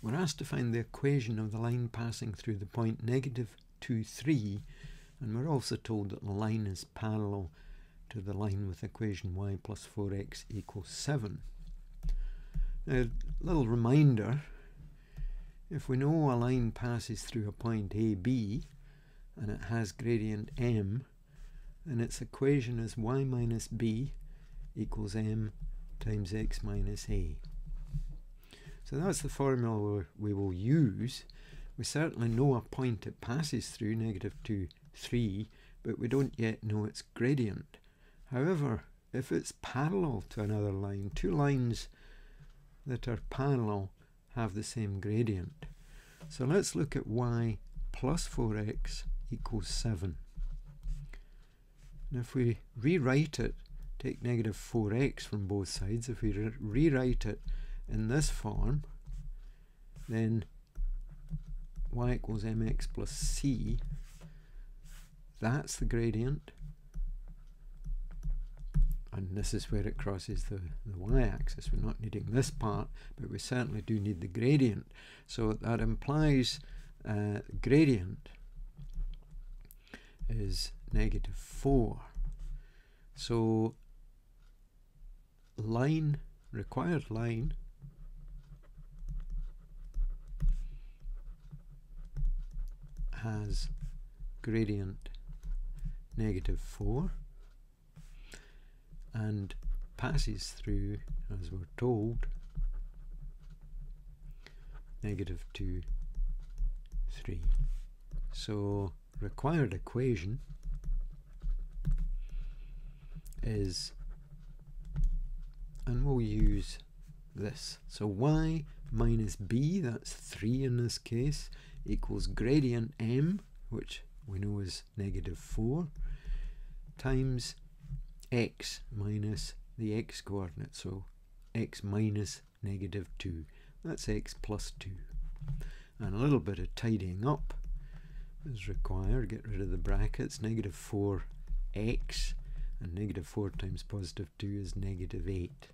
we're asked to find the equation of the line passing through the point negative 2, 3, and we're also told that the line is parallel to the line with equation y plus 4x equals 7. Now, a little reminder, if we know a line passes through a point AB and it has gradient m, then its equation is y minus b equals m times x minus a. So that's the formula we will use. We certainly know a point it passes through, negative 2, 3, but we don't yet know its gradient. However, if it's parallel to another line, two lines that are parallel have the same gradient. So let's look at y plus 4x equals 7. And if we rewrite it, take negative 4x from both sides, if we re rewrite it in this form, then y equals mx plus c, that's the gradient, and this is where it crosses the, the y-axis. We're not needing this part, but we certainly do need the gradient. So that implies uh, gradient is negative 4. So line, required line, has gradient negative 4 and passes through, as we're told, negative 2, 3. So required equation is, and we'll use this. So y minus b, that's 3 in this case, equals gradient m, which we know is negative 4, times x minus the x coordinate, so x minus negative 2. That's x plus 2. And a little bit of tidying up is required. Get rid of the brackets. Negative 4x and negative 4 times positive 2 is negative 8.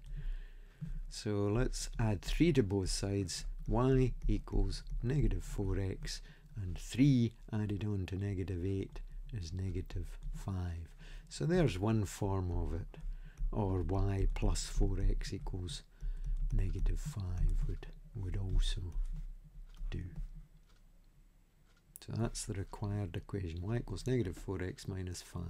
So let's add 3 to both sides. y equals negative 4x and 3 added on to negative 8 is negative 5. So there's one form of it. Or y plus 4x equals negative 5 would, would also do. So that's the required equation. y equals negative 4x minus 5.